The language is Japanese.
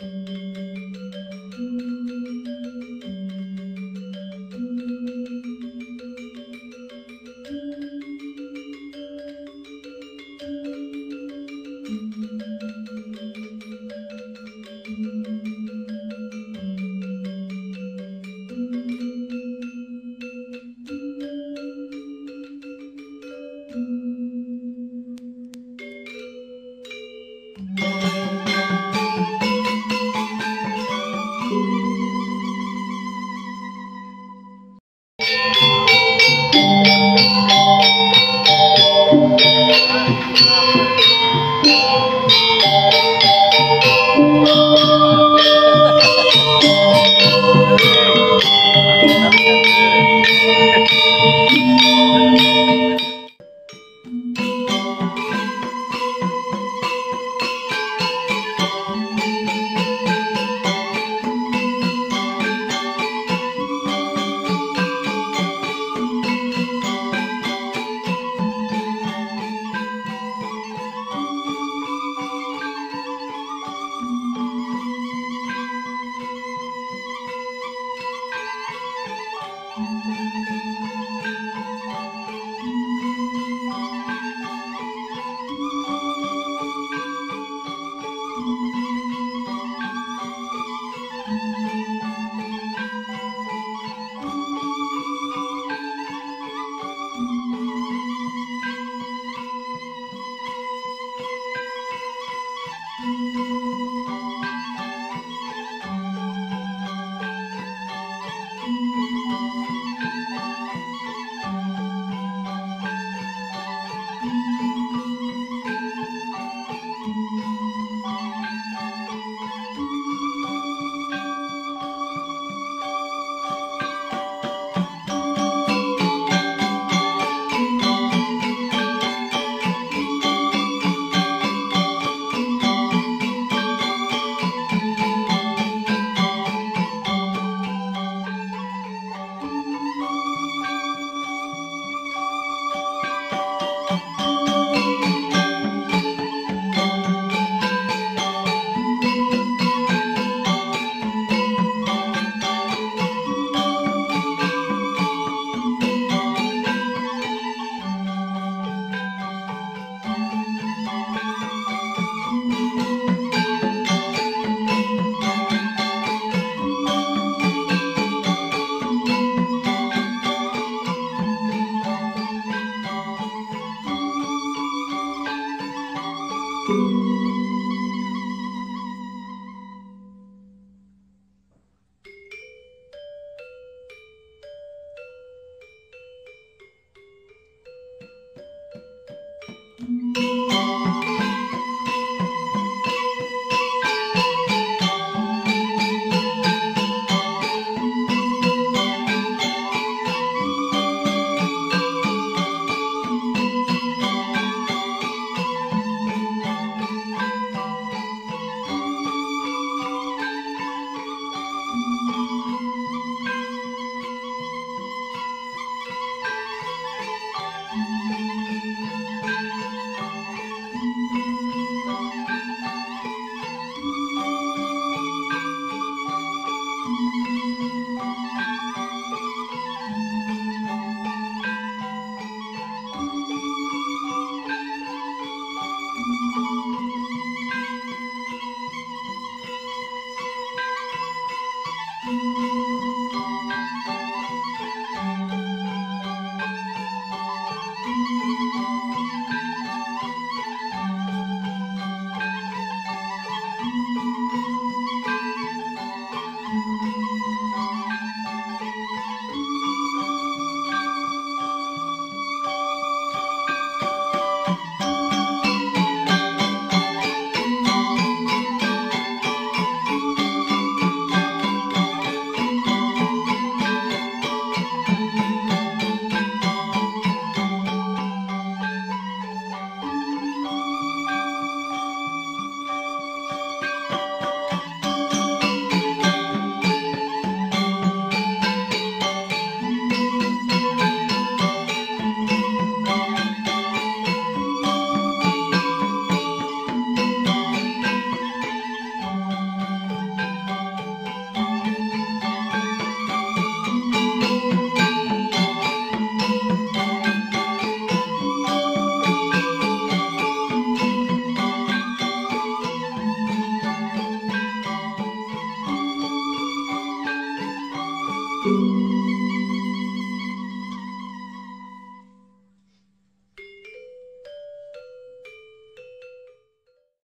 Música